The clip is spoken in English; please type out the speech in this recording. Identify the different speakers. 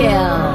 Speaker 1: kill.